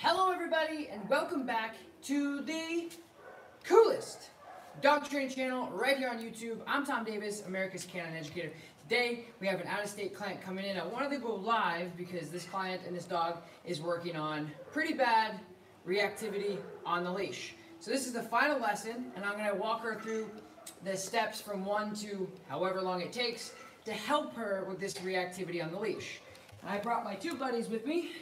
Hello, everybody, and welcome back to the coolest dog training channel right here on YouTube. I'm Tom Davis, America's Canine Educator. Today, we have an out-of-state client coming in. I wanted to go live because this client and this dog is working on pretty bad reactivity on the leash. So this is the final lesson, and I'm going to walk her through the steps from one to however long it takes to help her with this reactivity on the leash. I brought my two buddies with me,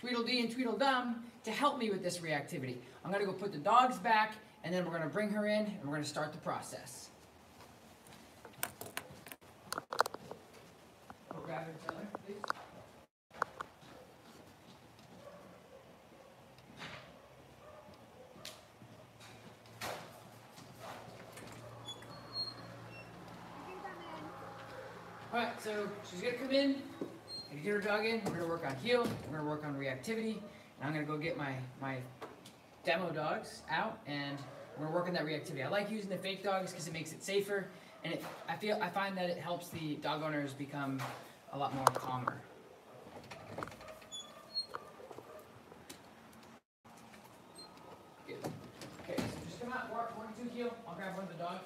Tweedledee and Tweedledum, to help me with this reactivity. I'm going to go put the dogs back, and then we're going to bring her in, and we're going to start the process. Go grab please. Alright, so she's gonna come in, gonna get her dog in, we're gonna work on heel, we're gonna work on reactivity, and I'm gonna go get my, my demo dogs out and we're gonna work on that reactivity. I like using the fake dogs because it makes it safer and it, I feel I find that it helps the dog owners become a lot more calmer. Good. Okay, so just come out, walk one, two heel, I'll grab one of the dogs.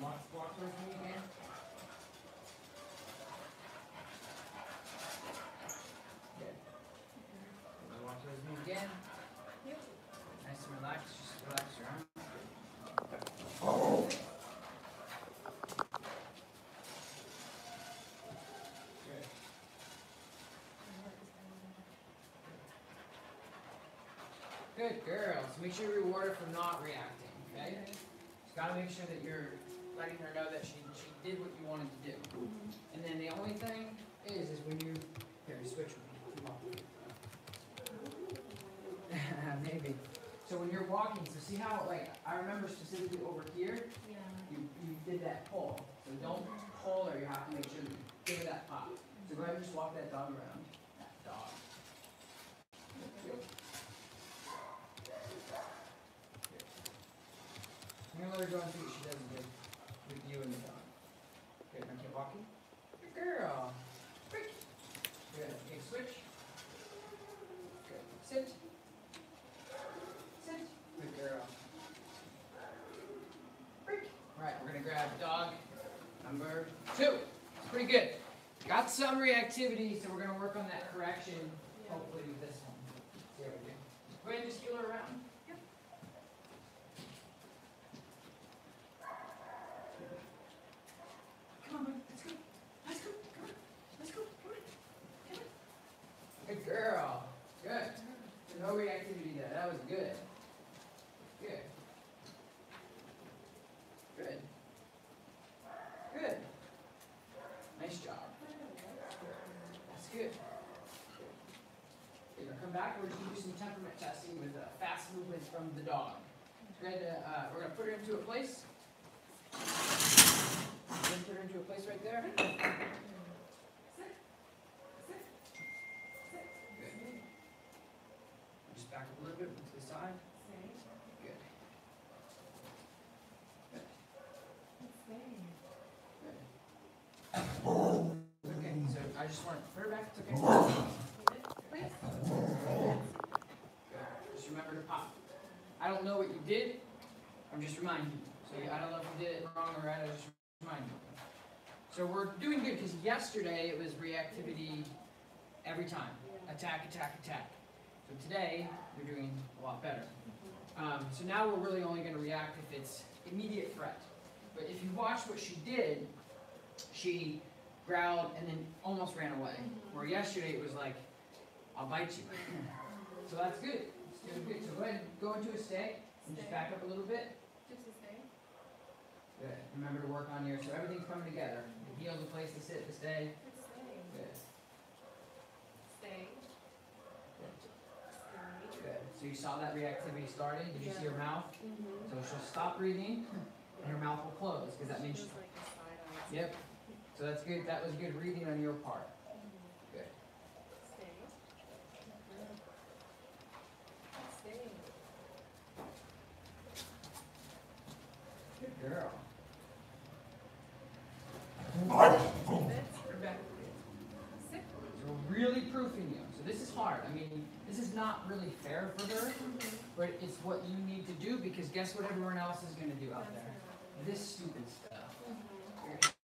Walk, walk towards me again. Good. Now Walk towards me again. Nice and relaxed. Just relax your arm. Good. Good girl. So make sure you reward her for not reacting, okay? Just gotta make sure that you're letting her know that she, she did what you wanted to do. Mm-hmm. And then the only thing is, is when you, here, switch me. Maybe. So when you're walking, so see how, like, I remember specifically over here, yeah. you, you did that pull. So don't pull her, you have to make sure you give her that pop. So go ahead and just walk that dog around. That dog. Good. I'm gonna let her go and see what she does with, with you and the dog. Good, now keep walking. Good girl. Quick. Good, okay, switch. Good, sit. Sit. Good girl. Break. Alright, we're gonna grab dog number two. It's pretty good. Got some reactivity, so we're gonna work on that correction, hopefully with this one. How we do. Go ahead and just heel her around. Come on, buddy. Let's go. Let's go. Come on. Let's go. Come on. Come on. Good girl. Good. So no reactivity there. That was good. Good. Good. Good. Nice job. That's good. Okay, now come back. We're just gonna do some temperament testing with uh, from the dog. Go ahead. Uh, uh, we're gonna put her into a place. Then put her into a place right there. Good. Just back up a little bit to the side. Good. Okay, so I just want to put her back. Okay. Good. Just remember to pop. I don't know what you did. I'm just reminding you. So I don't know if you did it wrong or right. I just remind you. So we're doing good because yesterday it was reactivity every time. Attack, attack, attack. So today we're doing a lot better. Um, so now we're really only going to react if it's immediate threat. But if you watch what she did, she growled and then almost ran away. Where yesterday it was like, I'll bite you. so that's good. Good. So go ahead and go into a stay and just back up a little bit. Just to stay. Good. Remember to work on your, so everything's coming together. The heel's a place to sit, to stay. Good. Good. Good. So you saw that reactivity starting. Did you see her mouth? Mm-hmm. So she'll stop breathing, and her mouth will close because that means. She was like the side eyes. Yep. So that's good. That was good reading on your part. Good. Stay. Stay. Good girl. Sit. Rebecca. Sit. So we're really proofing you. So this is hard. I mean, this is not really fair for her, but it's what you need to do because guess what everyone else is going to do out there? This stupid stuff.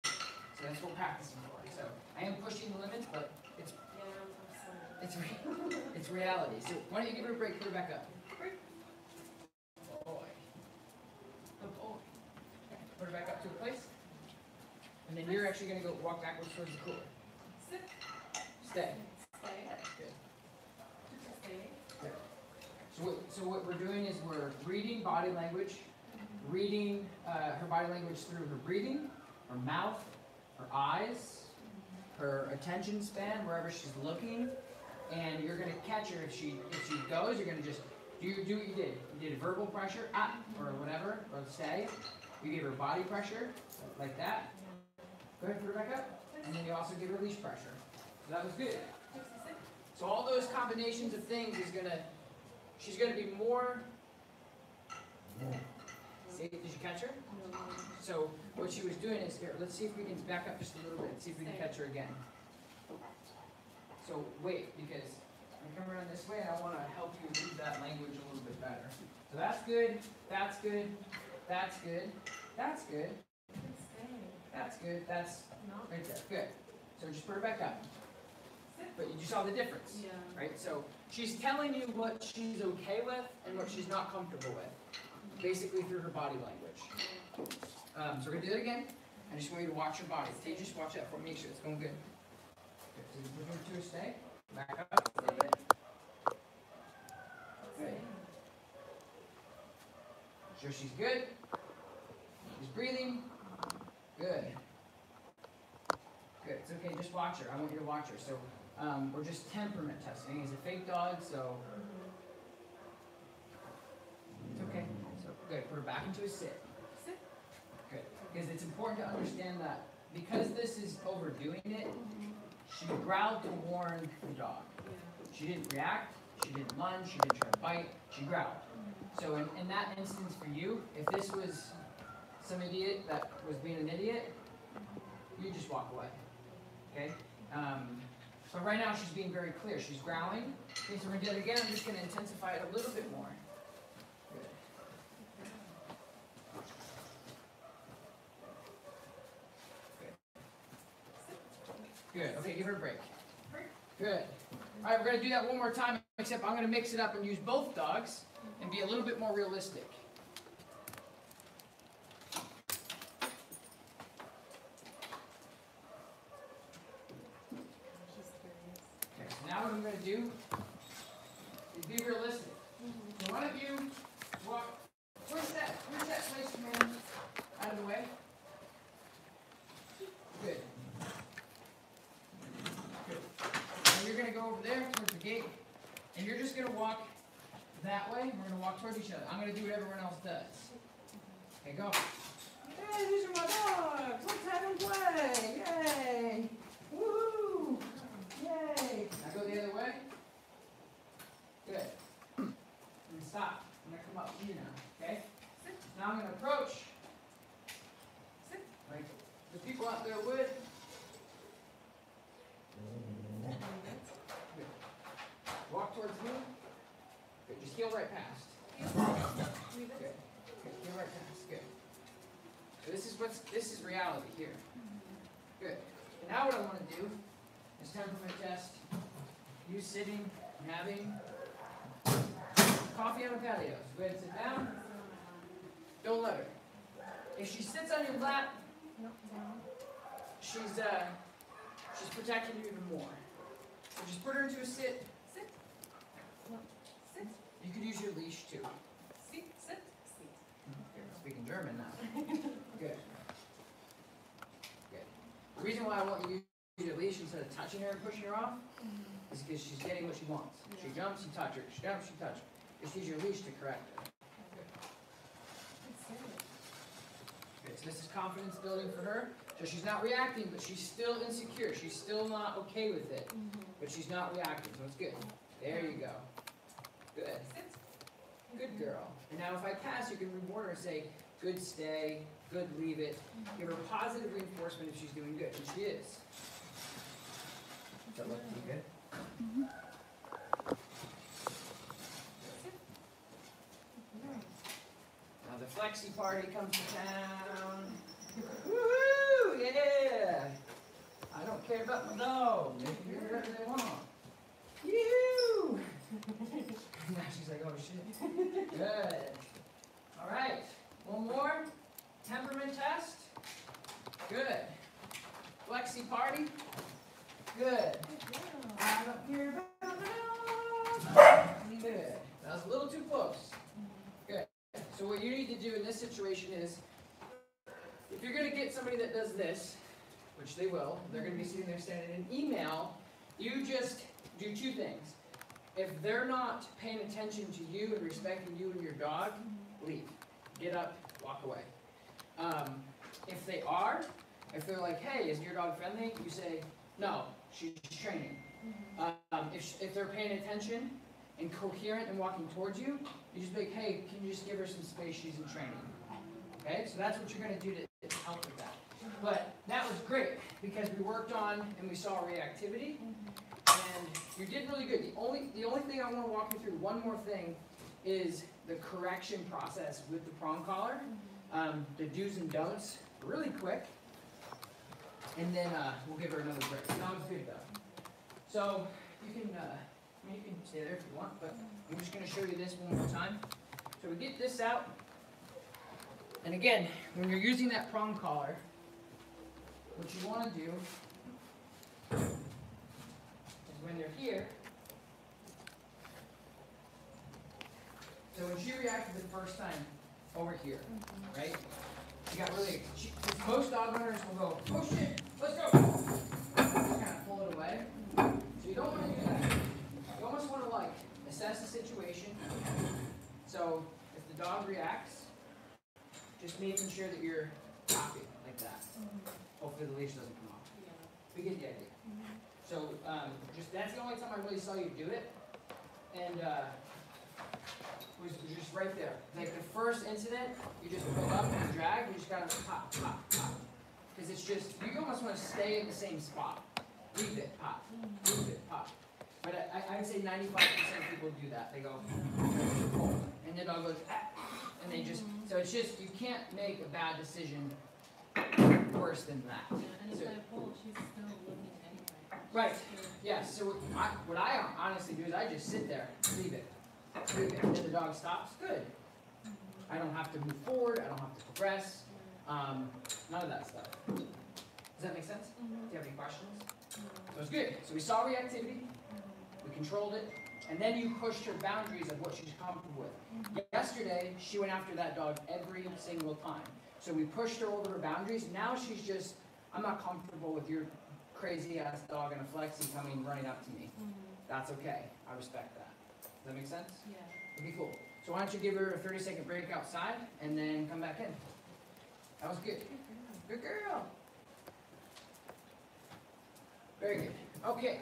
So that's what we're practicing for. So I am pushing the limits, but it's Yeah, I'm sorry. it's re- it's reality. So why don't you give her a break? Put her back up. Boy. Good boy. Okay, Put her back up to a place. And then you're actually going to go walk backwards towards the cooler. Sit. Stay. Stay. Good. Stay. So what, so what we're doing is we're reading body language, reading uh, her body language through her breathing, her mouth, her eyes, her attention span, wherever she's looking, and you're gonna catch her if she if she goes. You're gonna just do do what you did. You did verbal pressure, ah, or whatever, or stay. You gave her body pressure, like that. Go ahead, put her back up, and then you also give her leash pressure. So that was good. So all those combinations of things is gonna, she's gonna be more. See, did you catch her? So what she was doing is here. Let's see if we can back up just a little bit. See if we can catch her again. So wait, because I'm coming around this way, and I want to help you read that language a little bit better. So that's good. That's good. That's good. That's good. Stay. That's good. That's right there. Good. So just put her back up. But you saw the difference. Yeah. right? So she's telling you what she's okay with and what she's not comfortable with, basically through her body language. Um, so we're gonna do it again. I just want you to watch your body. Take just watch that for me, make sure it's going good. Good. So moving to a stay. Back up a little bit. Good. Sure she's good. She's breathing. Good. Good. It's okay. Just watch her. I want you to watch her. So um, we're just temperament testing. He's a fake dog, so it's okay. So good. Put her back into a sit. Sit. Good. Because it's important to understand that because this is overdoing it, she growled to warn the dog. She didn't react. She didn't lunge. She didn't try to bite. She growled. So in, in that instance for you, if this was some idiot that was being an idiot, you just walk away. Okay? Um, but right now she's being very clear. She's growling. Okay, so we're gonna do it again. I'm just gonna intensify it a little bit more. Good. Good. Okay, give her a break. Good. All right, we're gonna do that one more time, except I'm gonna mix it up and use both dogs and be a little bit more realistic. She's curious. Okay, so now what I'm gonna do is be realistic. So one of you walk, where's that, where's that place, man? Out of the way. Good. Good. Now you're gonna go over there towards the gate, and you're just gonna walk that way, we're gonna walk towards each other. I'm gonna do what everyone else does. Okay, go. Hey, these are my dogs, let's have them play, yay! Woohoo! Yay! Now go the other way. Good. And stop. I'm gonna come up to you now, okay? Now I'm gonna approach. Sit. Like the people out there would. Good. Walk towards me. Good. Just heel right past. Leave it. Good. Good. Heel right past. Good. So this is what's this is reality here. Good. And now what I want to do is temperament test. You sitting and having coffee on the patio. So go ahead and sit down. Don't let her. If she sits on your lap, she's uh she's protecting you even more. So just put her into a sit. Sit. Sit. You could use your leash too. Sit. Sit. Sit. Okay, we're speaking German now. Good. Good. The reason why I want you to use your leash instead of touching her and pushing her off is because she's getting what she wants. She jumps, you touch her. She jumps, you touch her. Just use your leash to correct her. Good. Okay, so this is confidence building for her. So she's not reacting, but she's still insecure. She's still not okay with it, but she's not reacting, so it's good. There you go. Good. Good girl. And now if I pass, you can reward her and say, good stay, good leave it. Mm-hmm. Give her positive reinforcement if she's doing good, and she is. Does that look pretty good? Mm-hmm. Now the flexi party comes to town. Woohoo! Yeah! I don't care about my dog. They can do whatever they want. Yoo! now she's like, oh shit. Good. All right. One more. Temperament test. Good. Flexi party. Good. Good girl. I don't care about my dog. Good. That was a little too close. Good. So what you need to do in this situation is, if you're gonna get somebody that does this, which they will, they're gonna be sitting there standing in email, you just do two things. If they're not paying attention to you and respecting you and your dog, leave. Get up, walk away. Um, if they are, if they're like, hey, is your dog friendly? You say, no, she's training. Um, if, if they're paying attention and coherent and walking towards you, you just be like, hey, can you just give her some space? She's in training. Okay, so that's what you're do to, to help with that. But that was great because we worked on and we saw reactivity, and you did really good. The only the only thing I want to walk you through, one more thing, is the correction process with the prong collar, um, the do's and don'ts, really quick, and then uh, we'll give her another break. Was good though. So you can, uh, you can stay there if you want, but I'm just gonna show you this one more time. So we get this out, and again, when you're using that prong collar, what you wanna do is when they're here, so when she reacted the first time, over here, mm-hmm. right? She got really, she, most dog owners will go, oh shit, let's go. Just kind of pull it away. So you don't wanna do that. You almost wanna like assess the situation. So if the dog reacts, just making sure that you're like that. Hopefully the leash doesn't come off. Yeah. We get the idea. So, um, just, that's the only time I really saw you do it. And, uh, was, just right there. Like the first incident, you just pull up and drag, you just gotta pop, pop, pop. Cause it's just, you almost wanna stay in the same spot. Leave it, pop, leave it, pop. But I, I- I'd say ninety-five percent of people do that. They go, and the dog goes, ah, and they just, so it's just, you can't make a bad decision worse than that. And if So- I pull, she's still looking anyway. Right. Yeah, so what I, what I honestly do is I just sit there, leave it, leave it, and then the dog stops, good. I don't have to move forward, I don't have to progress, um, none of that stuff. Does that make sense? Do Mhm. you have any questions? Mhm. So it's good, so we saw reactivity, we controlled it, and then you pushed her boundaries of what she's comfortable with. Yesterday, she went after that dog every single time. So we pushed her over her boundaries, now she's just, I'm not comfortable with your crazy ass dog in a flexi coming running up to me. Mhm. That's okay. I respect that. Does that make sense? Yeah. It'd be cool. So why don't you give her a 30 second break outside and then come back in? That was good. Good girl. Good girl. Very good. Okay.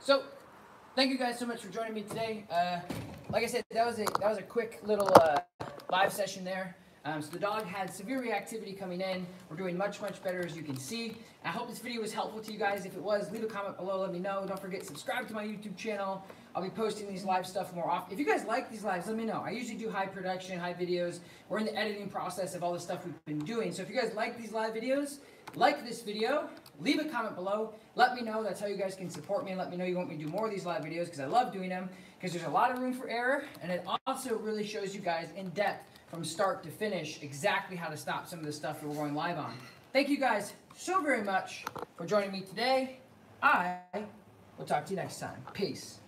So, thank you guys so much for joining me today. Uh, like I said, that was a that was a quick little uh, live session there. Um, so the dog had severe reactivity coming in. We're doing much much better as you can see. I hope this video was helpful to you guys. If it was, leave a comment below. Let me know. Don't forget subscribe to my YouTube channel. I'll be posting these live stuff more often. If you guys like these lives, let me know. I usually do high production, high videos. We're in the editing process of all the stuff we've been doing. So if you guys like these live videos, like this video, leave a comment below. Let me know. That's how you guys can support me and let me know you want me to do more of these live videos because I love doing them because there's a lot of room for error and it also really shows you guys in depth from start to finish exactly how to stop some of the stuff that we're going live on. Thank you guys so very much for joining me today. I will talk to you next time. Peace.